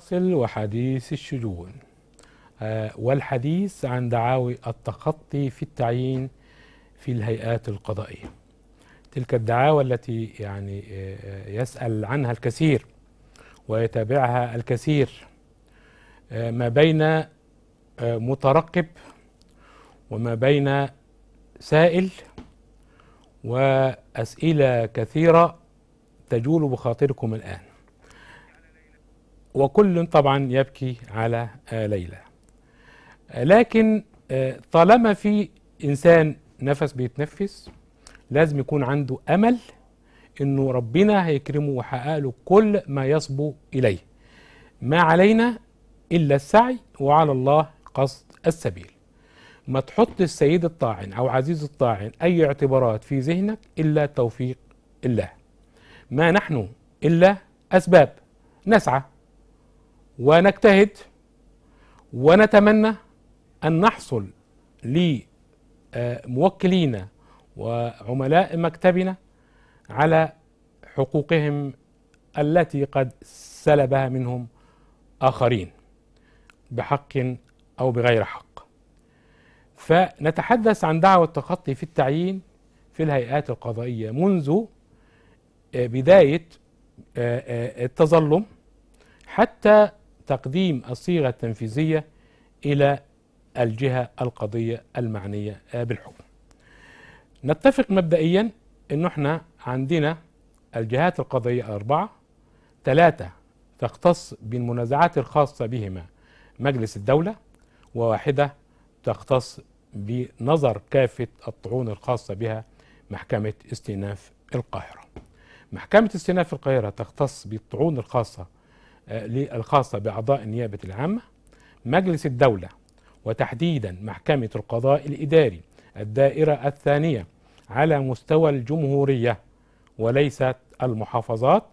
فاصل وحديث الشجون. آه، والحديث عن دعاوي التخطي في التعيين في الهيئات القضائية. تلك الدعاوى التي يعني آه، يسأل عنها الكثير ويتابعها الكثير. آه، ما بين آه، مترقب وما بين سائل وأسئلة كثيرة تجول بخاطركم الآن. وكل طبعا يبكي على آه، ليلى. آه، لكن آه، طالما في إنسان نفس بيتنفس لازم يكون عنده أمل إنه ربنا هيكرمه ويحقق له كل ما يصبو إليه. ما علينا إلا السعي وعلى الله قصد السبيل. ما تحط السيد الطاعن أو عزيز الطاعن أي اعتبارات في ذهنك إلا توفيق الله. ما نحن إلا أسباب نسعى ونجتهد ونتمنى أن نحصل لموكلين وعملاء مكتبنا على حقوقهم التي قد سلبها منهم آخرين بحق أو بغير حق. فنتحدث عن دعوة التخطي في التعيين في الهيئات القضائية منذ آه، بداية آه، آه، التظلم حتى تقديم الصيغة التنفيذية إلى الجهة القضية المعنية بالحكم. نتفق مبدئيا أنه إحنا عندنا الجهات القضائية الأربعة ثلاثة تختص بالمنازعات الخاصة بهما مجلس الدولة وواحدة تختص بنظر كافة الطعون الخاصة بها محكمة استئناف القاهرة. محكمة استئناف القاهرة تختص بالطعون الخاصة الخاصة بأعضاء النيابة العامة مجلس الدولة وتحديدا محكمة القضاء الإداري الدائرة الثانية على مستوى الجمهورية وليست المحافظات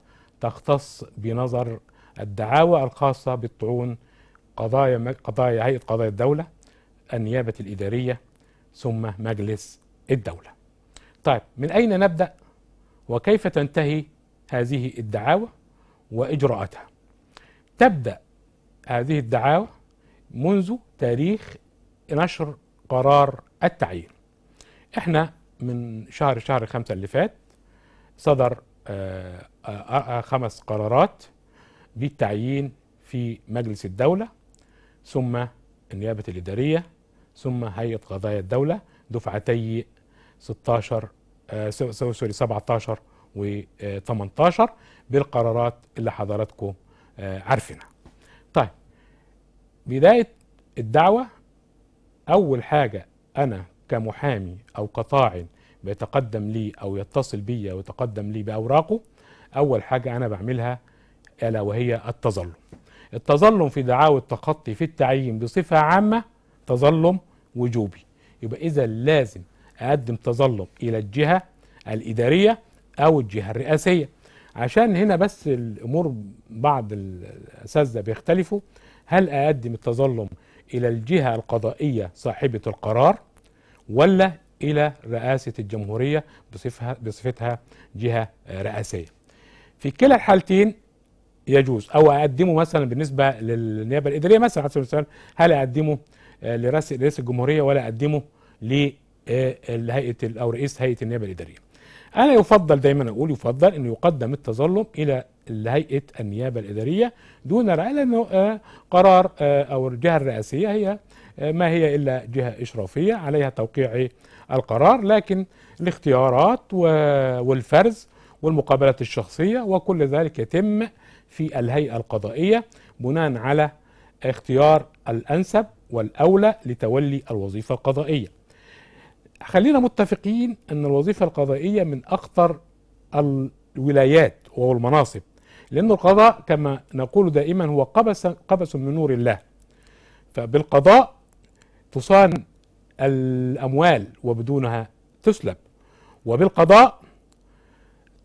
تختص بنظر الدعاوى الخاصة بالطعون قضايا قضايا هيئة قضايا الدولة النيابة الإدارية ثم مجلس الدولة. طيب من أين نبدأ وكيف تنتهي هذه الدعاوى وإجراءاتها؟ تبدأ هذه الدعاوى منذ تاريخ نشر قرار التعيين. إحنا من شهر شهر خمسة اللي فات صدر آه، آه، خمس قرارات بالتعيين في مجلس الدولة ثم النيابة الإدارية ثم هيئة قضايا الدولة دفعتي 16 آه، so- so- sorry 17 و 18 بالقرارات اللي حضراتكم عارفينها. طيب بداية الدعوى أول حاجة أنا كمحامي أو كطاعن بيتقدم لي أو يتصل بي ويتقدم لي بأوراقه أول حاجة أنا بعملها ألا وهي التظلم. التظلم في دعاوى التخطي في التعيين بصفة عامة تظلم وجوبي يبقى إذا لازم أقدم تظلم إلى الجهة الإدارية أو الجهة الرئاسية عشان هنا بس الأمور بعض الأساتذة بيختلفوا. هل أقدم التظلم إلى الجهة القضائية صاحبة القرار ولا إلى رئاسة الجمهورية بصفتها, بصفتها جهة رئاسية؟ في كلا الحالتين يجوز. أو أقدمه مثلا بالنسبة للنيابة الإدارية مثلا على سبيل المثال هل أقدمه آه، لرئيس رئيس الجمهورية ولا أقدمه لهيئه أو رئيس هيئة النيابة الإدارية. أنا يفضل دايما أقول يفضل إنه يقدم التظلم إلى هيئه النيابة الإدارية دون رأي لأنه آه، قرار آه، أو الجهة الرئاسية هي آه، ما هي إلا جهة إشرافية عليها توقيع القرار لكن الاختيارات والفرز والمقابلات الشخصية وكل ذلك يتم في الهيئة القضائية بناء على اختيار الأنسب والأولى لتولي الوظيفة القضائية. خلينا متفقين إن الوظيفة القضائية من أخطر الولايات والمناصب لأن القضاء كما نقول دائما هو قبس قبس من نور الله. فبالقضاء تصان الأموال وبدونها تسلب. وبالقضاء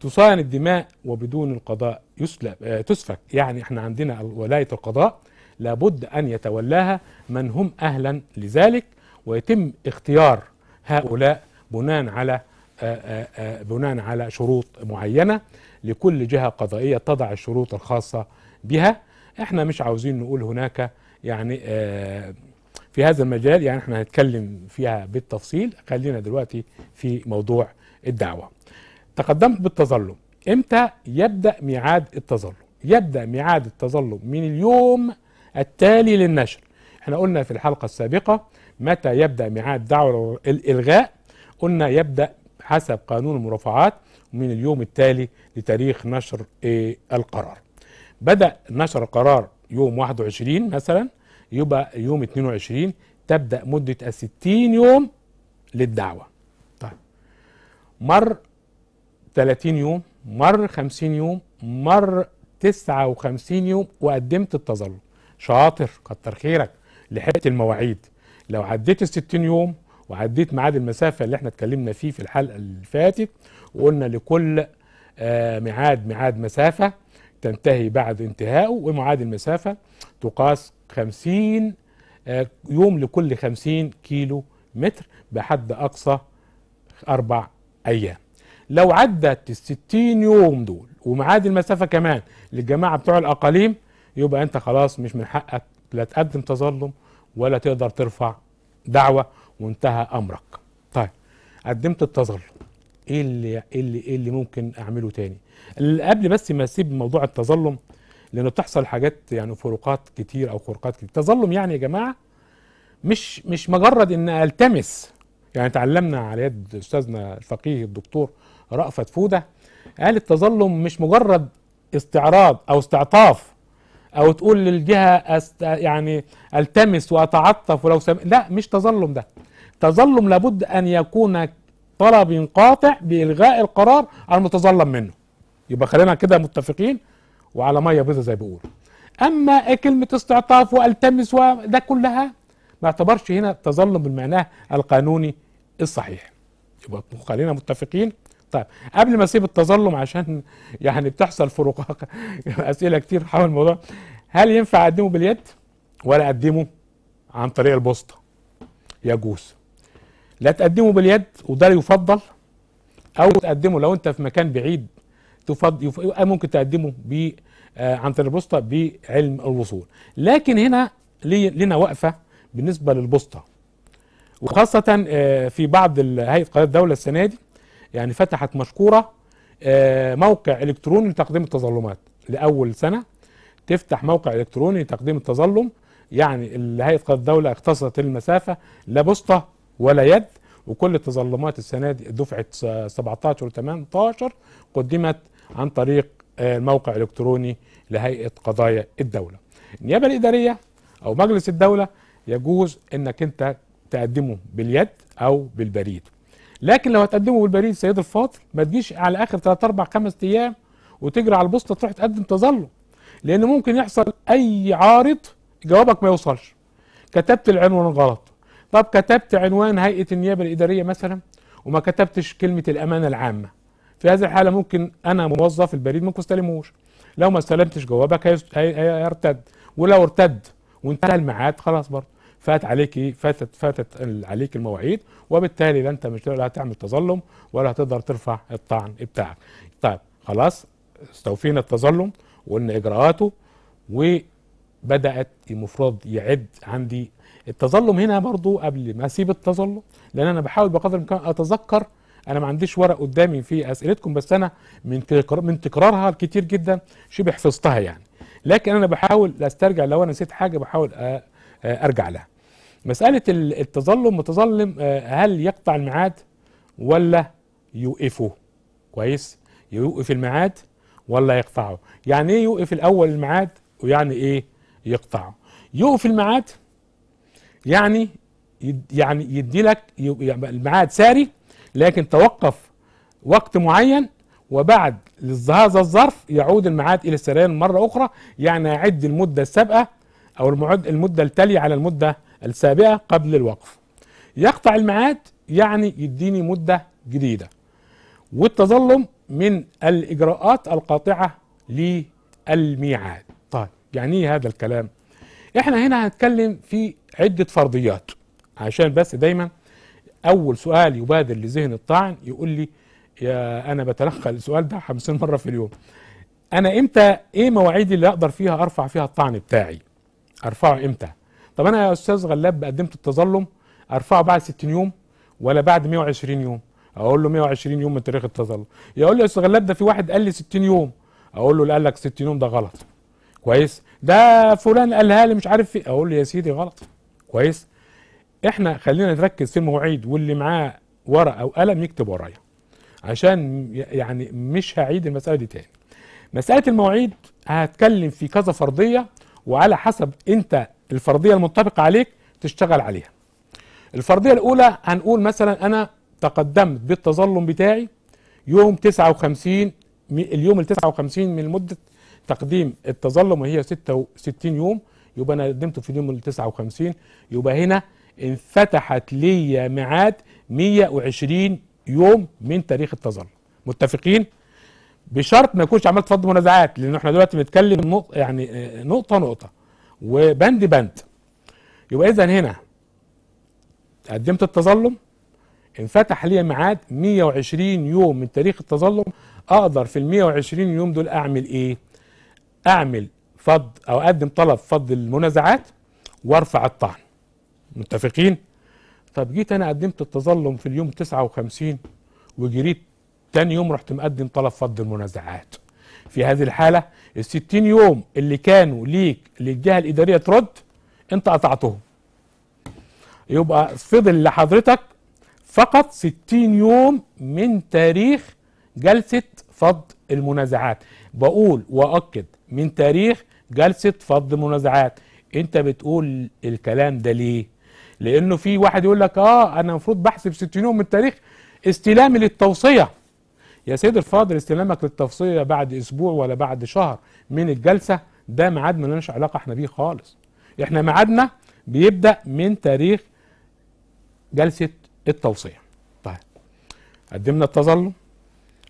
تصان الدماء وبدون القضاء يسلب آه، تسفك. يعني إحنا عندنا ولاية القضاء لابد أن يتولاها من هم أهلا لذلك ويتم اختيار هؤلاء بناء على آه، آه، آه، بناء على شروط معينة لكل جهة قضائية تضع الشروط الخاصة بها. إحنا مش عاوزين نقول هناك يعني في هذا المجال يعني إحنا هنتكلم فيها بالتفصيل. خلينا دلوقتي في موضوع الدعوة. تقدمت بالتظلم. إمتى يبدأ ميعاد التظلم؟ يبدأ ميعاد التظلم من اليوم التالي للنشر. إحنا قلنا في الحلقة السابقة متى يبدأ ميعاد دعوة الإلغاء؟ قلنا يبدأ حسب قانون المرافعات من اليوم التالي لتاريخ نشر إيه القرار. بدأ نشر القرار يوم 21 مثلا يبقى يوم 22 تبدأ مدة الستين يوم للدعوة. طيب. مر 30 يوم مر 50 يوم مر 59 يوم وقدمت التظلم. شاطر كتر خيرك لحقت المواعيد. لو عديت ال 60 يوم وعديت ميعاد المسافة اللي إحنا اتكلمنا فيه في الحلقة اللي فاتت وقلنا لكل آه ميعاد ميعاد مسافة تنتهي بعد انتهائه وميعاد المسافة تقاس 50 آه يوم لكل 50 كيلو متر بحد أقصى أربع أيام. لو عدت ال 60 يوم دول وميعاد المسافة كمان للجماعة بتوع الأقاليم يبقى أنت خلاص مش من حقك لا تقدم تظلم ولا تقدر ترفع دعوة وانتهى أمرك. طيب قدمت التظلم إيه اللي إيه اللي إيه اللي ممكن أعمله تاني؟ قبل بس ما أسيب موضوع التظلم لأنه بتحصل حاجات يعني فروقات كتير أو خروقات كتير. التظلم يعني يا جماعة مش مش مجرد إن ألتمس. يعني تعلمنا على يد أستاذنا الفقيه الدكتور رأفت فودة قال التظلم مش مجرد استعراض أو استعطاف أو تقول للجهة أست يعني ألتمس وأتعطف ولو سم... لا مش تظلم ده. تظلم لابد أن يكون طلب قاطع بإلغاء القرار المتظلم منه. يبقى خلينا كده متفقين وعلى مية بيضاء زي بيقولوا. أما كلمة استعطاف وألتمس وده كلها ما اعتبرش هنا تظلم بالمعنى القانوني الصحيح. يبقى خلينا متفقين طيب قبل ما أسيب التظلم عشان يعني بتحصل فروقات أسئلة كتير حول الموضوع هل ينفع أقدمه باليد ولا أقدمه عن طريق البوسطة؟ يجوز لا تقدمه باليد وده يفضل أو تقدمه لو أنت في مكان بعيد تفضل يف... ممكن تقدمه ب آه عن طريق البوسطة بعلم الوصول. لكن هنا لي... لنا وقفة بالنسبة للبوسطة وخاصة آه في بعض هيئه قضايا الدولة السنة دي يعني فتحت مشكورة آه موقع إلكتروني لتقديم التظلمات لأول سنة تفتح موقع إلكتروني لتقديم التظلم يعني هيئه قضاء الدولة اختصرت المسافة لا بوسطه ولا يد وكل التظلمات السنة دي دفعه 17 و 18 قدمت عن طريق الموقع الالكتروني لهيئة قضايا الدولة. النيابة الإدارية أو مجلس الدولة يجوز إنك أنت تقدمه باليد أو بالبريد. لكن لو هتقدمه بالبريد سيد الفاضل ما تجيش على آخر 3 4 5 أيام وتجري على البوسطه تروح تقدم تظلم. لأن ممكن يحصل أي عارض جوابك ما يوصلش. كتبت العنوان غلط. طب كتبت عنوان هيئة النيابة الإدارية مثلا وما كتبتش كلمة الأمانة العامة. في هذه الحالة ممكن أنا موظف البريد ممكن استلموش. لو ما استلمتش جوابك هيرتد ولو ارتد وانتهى الميعاد خلاص برضه فات عليك فاتت فاتت عليك المواعيد وبالتالي لا أنت مش لا هتعمل تظلم ولا هتقدر ترفع الطعن بتاعك. طيب خلاص استوفينا التظلم وقلنا إجراءاته وبدأت المفروض يعد عندي التظلم. هنا برضو قبل ما أسيب التظلم لأن أنا بحاول بقدر الإمكان أتذكر أنا ما عنديش ورق قدامي في أسئلتكم بس أنا من من تكرارها الكتير جدا شبه حفظتها يعني. لكن أنا بحاول أسترجع لو أنا نسيت حاجة بحاول أرجع لها. مسألة التظلم متظلم هل يقطع الميعاد ولا يوقفه؟ كويس. يوقف الميعاد ولا يقطعه. يعني إيه يوقف الأول الميعاد ويعني إيه يقطعه؟ يوقف الميعاد يعني يعني يدي لك الميعاد ساري لكن توقف وقت معين وبعد هذا الظرف يعود الميعاد إلى السريان مرة أخرى يعني يعد المدة السابقة أو المدة التالية على المدة السابقه قبل الوقف. يقطع الميعاد يعني يديني مدة جديدة. والتظلم من الإجراءات القاطعة للميعاد. طيب يعني إيه هذا الكلام؟ إحنا هنا هنتكلم في عدة فرضيات عشان بس دايما أول سؤال يبادر لذهن الطاعن يقول لي يا أنا بتلقى السؤال ده 50 مرة في اليوم أنا إمتى إيه مواعيدي اللي أقدر فيها أرفع فيها الطعن بتاعي أرفعه إمتى طب أنا يا أستاذ غلاب قدمت التظلم أرفعه بعد 60 يوم ولا بعد 120 يوم؟ أقول له 120 يوم من تاريخ التظلم. يقول لي يا أستاذ غلاب ده في واحد قال لي 60 يوم. أقول له اللي قال لك 60 يوم ده غلط. كويس؟ ده فلان قالها لي مش عارف في أقول له يا سيدي غلط. كويس؟ إحنا خلينا نركز في المواعيد واللي معاه ورقة أو قلم يكتب ورايا. عشان يعني مش هعيد المسألة دي تاني. مسألة المواعيد هتكلم في كذا فرضية وعلى حسب أنت الفرضية المنطبقة عليك تشتغل عليها. الفرضية الأولى هنقول مثلا أنا تقدمت بالتظلم بتاعي يوم 59 اليوم ال 59 من مدة تقديم التظلم وهي 66 يوم يبقى أنا قدمته في اليوم ال 59 يبقى هنا انفتحت لي ميعاد 120 يوم من تاريخ التظلم. متفقين؟ بشرط ما يكونش عملت فض منازعات لأن إحنا دلوقتي بنتكلم يعني نقطة نقطة. وبند بند يبقى اذا هنا قدمت التظلم انفتح لي ميعاد 120 يوم من تاريخ التظلم أقدر في ال 120 يوم دول أعمل إيه؟ أعمل فض أو أقدم طلب فض المنازعات وأرفع الطعن متفقين؟ طب جيت أنا قدمت التظلم في اليوم 59 وجريت تاني يوم رحت مقدم طلب فض المنازعات في هذه الحالة ال 60 يوم اللي كانوا ليك للجهة الإدارية ترد أنت قطعتهم. يبقى فضل لحضرتك فقط 60 يوم من تاريخ جلسة فض المنازعات. بقول وأكد من تاريخ جلسة فض المنازعات. أنت بتقول الكلام ده ليه؟ لأنه في واحد يقول لك آه أنا المفروض بحسب 60 يوم من تاريخ استلامي للتوصية. يا سيد الفاضل استلامك للتوصية بعد أسبوع ولا بعد شهر من الجلسة ده ميعاد ملناش علاقة إحنا بيه خالص. إحنا ميعادنا بيبدأ من تاريخ جلسة التوصية. طيب قدمنا التظلم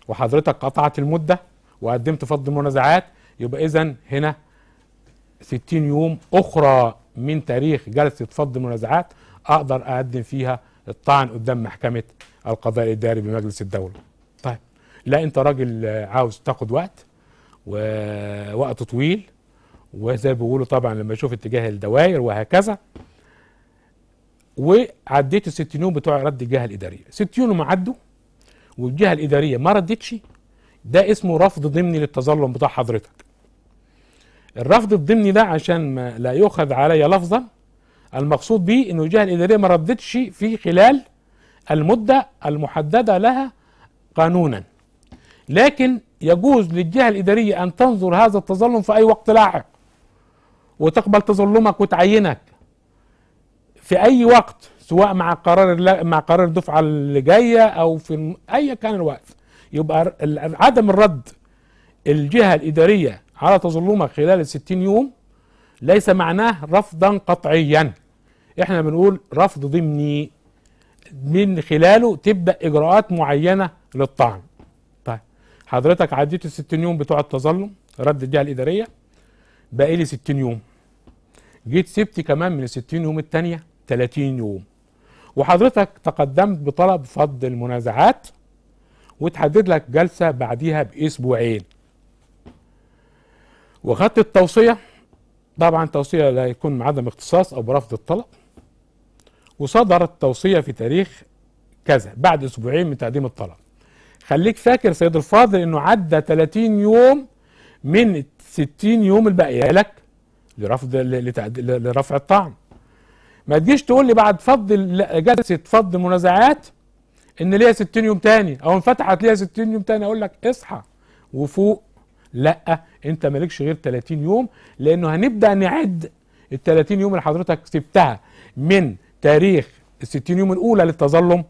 وحضرتك قطعت المدة وقدمت فض المنازعات يبقى إذا هنا 60 يوم أخرى من تاريخ جلسة فض المنازعات أقدر أقدم فيها الطعن قدام محكمة القضاء الإداري بمجلس الدولة. طيب لا أنت راجل عاوز تاخد وقت ووقت طويل وزي ما بيقولوا طبعا لما يشوف اتجاه الدوائر وهكذا. وعديت ال 60 يوم بتوع رد الجهة الإدارية. 60 يوم عدوا والجهة الإدارية ما ردتش. ده اسمه رفض ضمني للتظلم بتاع حضرتك. الرفض الضمني ده عشان ما لا يؤخذ علي لفظا. المقصود به إنه الجهة الإدارية ما ردتش في خلال المدة المحددة لها قانونا. لكن يجوز للجهة الإدارية أن تنظر هذا التظلم في أي وقت لاحق وتقبل تظلمك وتعينك. في أي وقت سواء مع قرار مع قرار الدفعة اللي جاية أو في أي كان الوقت. يبقى عدم الرد الجهة الإدارية على تظلمك خلال ال 60 يوم ليس معناه رفضا قطعيا. إحنا بنقول رفض ضمني من خلاله تبدأ إجراءات معينة للطعن. حضرتك عديت ال 60 يوم بتوع التظلم رد الجهة الإدارية باقي لي 60 يوم. جيت سبت كمان من ال 60 يوم الثانية 30 يوم. وحضرتك تقدمت بطلب فض المنازعات وتحدد لك جلسة بعديها بأسبوعين. وخدت التوصية. طبعا توصيه لا يكون عدم اختصاص أو برفض الطلب. وصدرت توصيه في تاريخ كذا بعد أسبوعين من تقديم الطلب. خليك فاكر سيد الفاضل إنه عدى 30 يوم من 60 يوم الباقيه لك لرفض لرفع الطعن. ما تجيش تقول لي بعد فض جلسة فض منازعات إن ليا 60 يوم تاني. أو انفتحت ليا 60 يوم تاني. أقول لك اصحى وفوق. لا أنت مالكش غير 30 يوم لأنه هنبدأ نعد ال 30 يوم اللي حضرتك سبتها من تاريخ ال 60 يوم الأولى للتظلم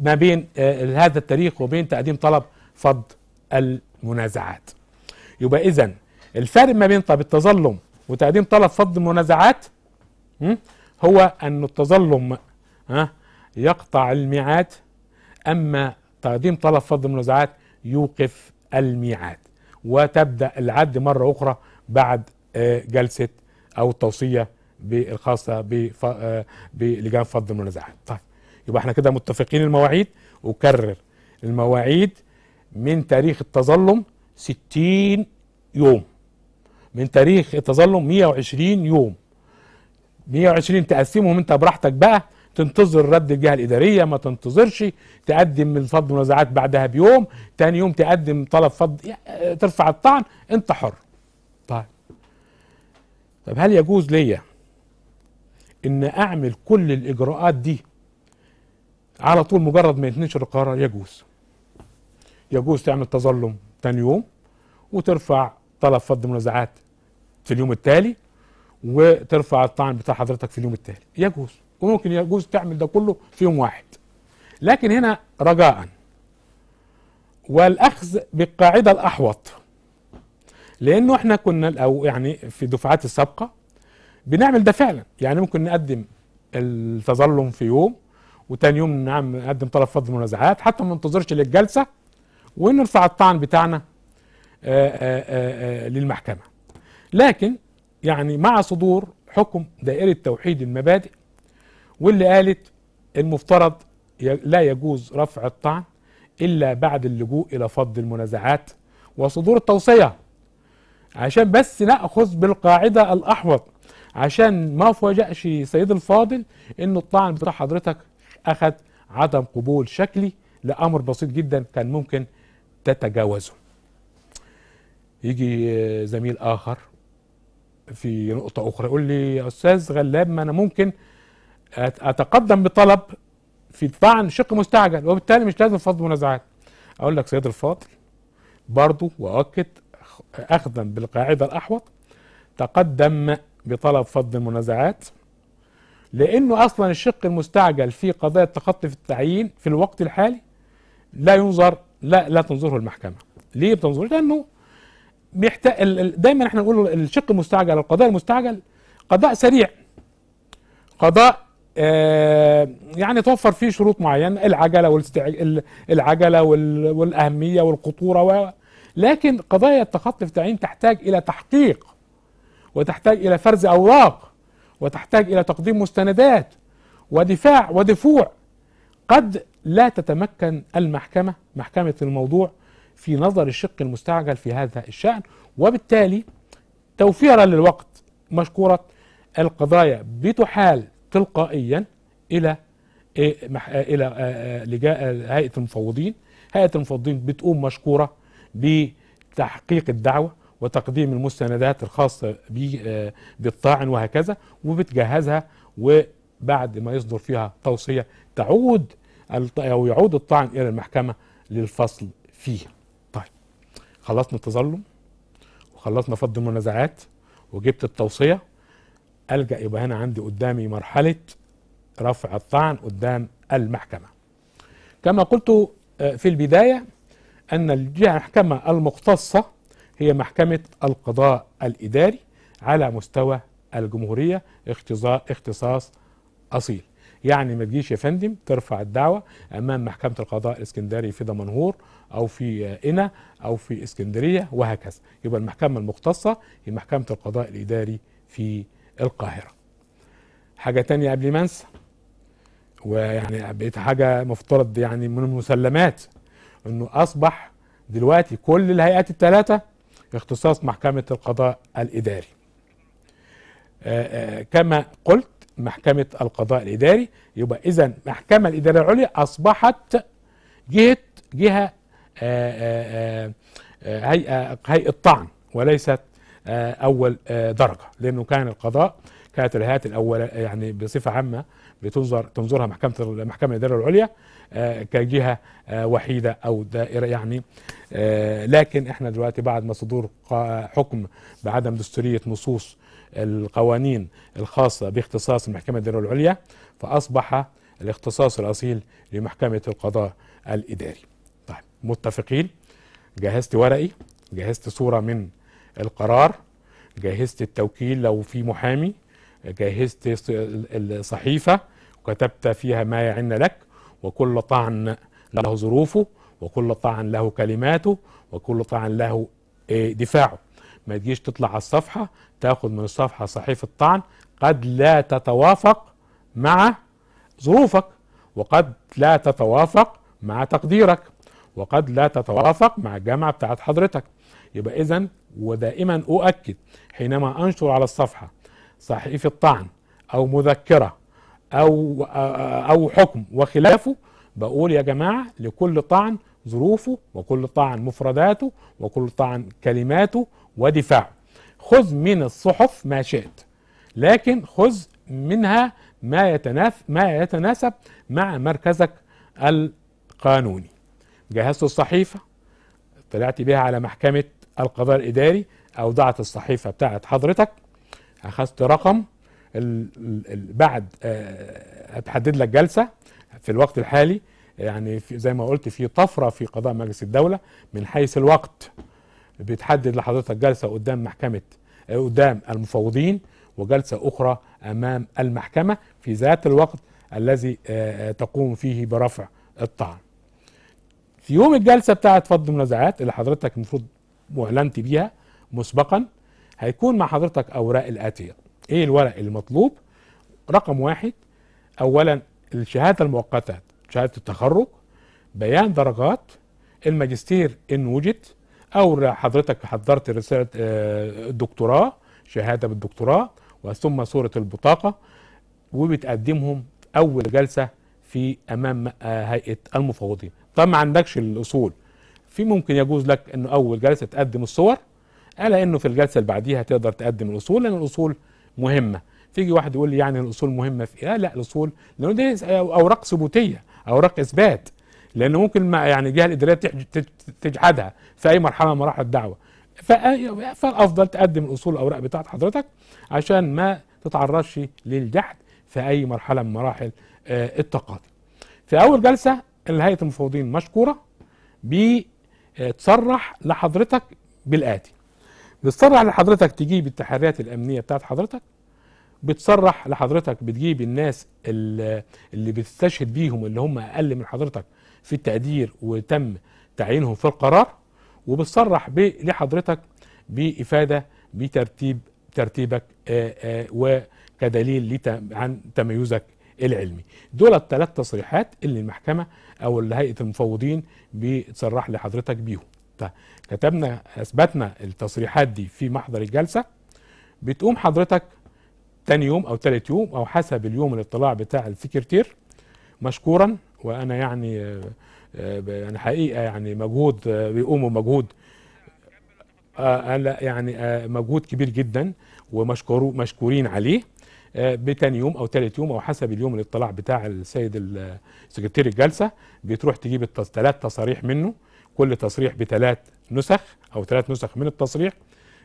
وما بين آه هذا التاريخ وبين تقديم طلب فض المنازعات. يبقى اذا الفرق ما بين طب التظلم وتقديم طلب فض المنازعات هو أن التظلم يقطع الميعاد أما تقديم طلب فض المنازعات يوقف الميعاد. وتبدأ العد مرة أخرى بعد جلسة أو التوصية الخاصة بلجان فض المنازعات. طيب. يبقى إحنا كده متفقين المواعيد. أكرر المواعيد من تاريخ التظلم 160 يوم. من تاريخ التظلم 120 يوم. 120 تقسمهم انت براحتك بقى. تنتظر رد الجهة الإدارية ما تنتظرش تقدم من فض منازعات بعدها بيوم. تاني يوم تقدم طلب فض ترفع الطعن. انت حر. طيب. طب هل يجوز ليا إن أعمل كل الإجراءات دي على طول مجرد ما يتنشر القرار يجوز. يجوز تعمل تظلم تاني يوم وترفع طلب فض منازعات في اليوم التالي وترفع الطعن بتاع حضرتك في اليوم التالي. يجوز. وممكن يجوز تعمل ده كله في يوم واحد. لكن هنا رجاء. والأخذ بالقاعدة الأحوط. لأنه إحنا كنا أو يعني في الدفعات السابقة بنعمل ده فعلا. يعني ممكن نقدم التظلم في يوم وتاني يوم نعم نقدم طلب فض منازعات حتى ما ننتظرش للجلسة ونرفع الطعن بتاعنا آآ آآ للمحكمة. لكن يعني مع صدور حكم دائرة توحيد المبادئ واللي قالت المفترض لا يجوز رفع الطعن إلا بعد اللجوء إلى فض المنازعات وصدور التوصية. عشان بس نأخذ بالقاعدة الأحوط عشان ما فوجئش سيد الفاضل إن الطعن بتاع حضرتك أخذ عدم قبول شكلي لأمر بسيط جدا كان ممكن تتجاوزه. يجي زميل آخر في نقطة أخرى يقول لي يا أستاذ غلاب ما أنا ممكن أتقدم بطلب في طعن شق مستعجل وبالتالي مش لازم فض منازعات. أقول لك سيد الفاضل برضو وأؤكد أخذا بالقاعدة الأحوط تقدم بطلب فض المنازعات لأنه أصلا الشق المستعجل في قضايا التخطي في التعيين في الوقت الحالي لا ينظر لا لا تنظره المحكمة. ليه بتنظر لأنه بيحتاج دايما إحنا نقول الشق المستعجل القضاء المستعجل قضاء سريع. قضاء آه يعني توفر فيه شروط معينة العجلة والاستع... العجلة وال... والأهمية والخطورة و... لكن قضايا التخطي في التعيين تحتاج إلى تحقيق وتحتاج إلى فرز أوراق. وتحتاج إلى تقديم مستندات ودفاع ودفوع قد لا تتمكن المحكمة محكمة الموضوع في نظر الشق المستعجل في هذا الشأن وبالتالي توفيرا للوقت مشكورة القضايا بتحال تلقائيا إلى إلى هيئة المفوضين. هيئة المفوضين بتقوم مشكورة بتحقيق الدعوة وتقديم المستندات الخاصة بالطاعن وهكذا وبتجهزها وبعد ما يصدر فيها توصية تعود أو يعود الطاعن إلى المحكمة للفصل فيها. خلصنا التظلم وخلصنا فض المنازعات وجبت التوصية. ألجأ يبقى هنا عندي قدامي مرحلة رفع الطعن قدام المحكمة. كما قلت في البداية أن المحكمة المختصة هي محكمة القضاء الإداري على مستوى الجمهورية. اختصاص أصيل. يعني ما تجيش يا فندم ترفع الدعوة أمام محكمة القضاء الإسكندري في دمنهور أو في قنا أو في إسكندرية وهكذا. يبقى المحكمة المختصة هي محكمة القضاء الإداري في القاهرة. حاجة تانية قبل ما أنسى ويعني بقيت حاجة مفترض يعني من المسلمات أنه أصبح دلوقتي كل الهيئات الثلاثة اختصاص محكمة القضاء الإداري. آآ آآ كما قلت محكمة القضاء الإداري. يبقى إذا المحكمة الإدارية العليا أصبحت جهة جهة هيئة هيئة طعن وليست أول درجة لأنه كان القضاء كانت الهيئات الأولى يعني بصفة عامة بتنظر تنظرها محكمة المحكمة الإدارية العليا كجهة وحيدة أو دائرة يعني. لكن إحنا دلوقتي بعد ما صدور حكم بعدم دستورية نصوص القوانين الخاصة باختصاص المحكمة الإدارية العليا فأصبح الاختصاص الأصيل لمحكمة القضاء الإداري. طيب متفقين؟ جهزت ورقي؟ جهزت صورة من القرار؟ جهزت التوكيل لو في محامي؟ جهزت الصحيفة وكتبت فيها ما يعن لك وكل طعن له ظروفه وكل طعن له كلماته وكل طعن له دفاعه. ما تجيش تطلع على الصفحة تاخد من الصفحة صحيفة طعن قد لا تتوافق مع ظروفك وقد لا تتوافق مع تقديرك وقد لا تتوافق مع الجامعة بتاعت حضرتك. يبقى اذا ودائما أؤكد حينما أنشر على الصفحة صحيفه طعن أو مذكرة أو أو حكم وخلافه بقول يا جماعة لكل طعن ظروفه وكل طعن مفرداته وكل طعن كلماته ودفاعه. خذ من الصحف ما شئت لكن خذ منها ما يتناف ما يتناسب مع مركزك القانوني. جهزت الصحيفة طلعت بها على محكمة القضاء الإداري اودعت الصحيفة بتاعت حضرتك أخذت رقم بعد هتحدد لك جلسة في الوقت الحالي يعني زي ما قلت في طفرة في قضاء مجلس الدولة من حيث الوقت بتحدد لحضرتك جلسة قدام محكمة قدام المفوضين وجلسة أخرى أمام المحكمة في ذات الوقت الذي تقوم فيه برفع الطعن. في يوم الجلسة بتاعة فض المنازعات اللي حضرتك المفروض اعلنت بيها مسبقا هيكون مع حضرتك أوراق الآتية. إيه الورق المطلوب؟ رقم واحد اولا الشهادة المؤقتة شهادة التخرج بيان درجات الماجستير إن وجد أو حضرتك حضرت رسالة الدكتوراه شهادة بالدكتوراه وثم صورة البطاقة وبتقدمهم أول جلسة في أمام هيئة المفوضين طب ما عندكش الأصول في ممكن يجوز لك انه أول جلسة تقدم الصور ألا إنه في الجلسة اللي بعديها تقدر تقدم الأصول؟ لأن الأصول مهمة. تيجي واحد يقول لي يعني الأصول مهمة في لا لا الأصول لأنه دي أوراق ثبوتية أوراق إثبات. لأنه ممكن ما يعني الجهه الإدارية تجحدها في أي مرحلة من مراحل الدعوة. فالأفضل تقدم الأصول الاوراق بتاعت حضرتك عشان ما تتعرضش للجحد في أي مرحلة من مراحل التقاضي. في أول جلسة هيئه المفوضين مشكورة بتصرح لحضرتك بالآتي. بتصرح لحضرتك تجيب التحريات الأمنية بتاعت حضرتك؟ بتصرح لحضرتك بتجيب الناس اللي, بتستشهد بيهم اللي هم أقل من حضرتك في التقدير وتم تعيينهم في القرار وبتصرح لحضرتك بإفادة بترتيب ترتيبك وكدليل عن تميزك العلمي. دول الثلاث تصريحات اللي المحكمة أو هيئة المفوضين بتصرح لحضرتك بيهم. كتبنا أثبتنا التصريحات دي في محضر الجلسة بتقوم حضرتك تاني يوم أو تالت يوم أو حسب اليوم الاطلاع بتاع السكرتير مشكورا وأنا يعني يعني حقيقة يعني مجهود بيقوموا مجهود يعني مجهود كبير جدا ومشكور مشكورين عليه بتاني يوم أو تالت يوم أو حسب اليوم الاطلاع بتاع السيد سكرتير الجلسة بتروح تجيب ثلاث تصاريح منه كل تصريح بثلاث نسخ أو ثلاث نسخ من التصريح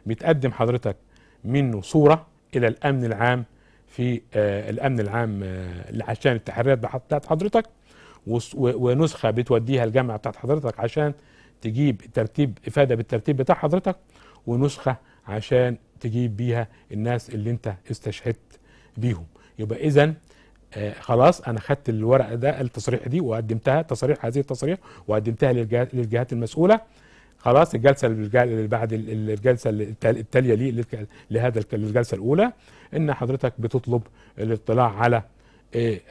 بتقدم حضرتك منه صورة إلى الأمن العام في آه الأمن العام آه عشان التحريات بتاعت حضرتك ونسخة بتوديها الجامعة بتاعت حضرتك عشان تجيب ترتيب إفادة بالترتيب بتاع حضرتك ونسخة عشان تجيب بيها الناس اللي أنت استشهدت بيهم. يبقى اذا آه خلاص أنا خدت الورقة ده التصريح دي وقدمتها تصريح هذه التصريح وقدمتها للجهات, للجهات المسؤولة. خلاص الجلسة اللي بعد الجلسة التالية لي لهذا الجلسه الأولى إن حضرتك بتطلب الاطلاع على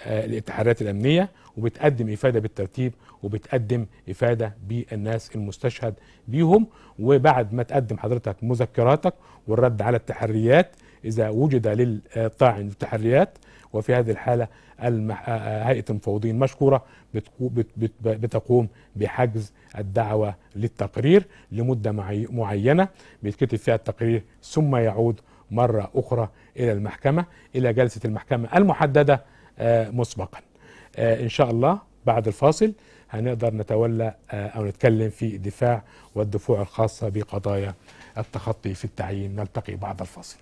الاتحادات الأمنية وبتقدم إفادة بالترتيب وبتقدم إفادة بالناس المستشهد بيهم. وبعد ما تقدم حضرتك مذكراتك والرد على التحريات إذا وجد للطاعن التحريات وفي هذه الحالة هيئة المفوضين مشكورة بتقوم بحجز الدعوة للتقرير لمدة معينة. بيتكتب فيها التقرير ثم يعود مرة أخرى إلى المحكمة إلى جلسة المحكمة المحددة مسبقا. إن شاء الله بعد الفاصل هنقدر نتولى أو نتكلم في الدفاع والدفوع الخاصة بقضايا التخطي في التعيين. نلتقي بعد الفاصل.